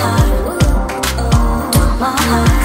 heart, my heart.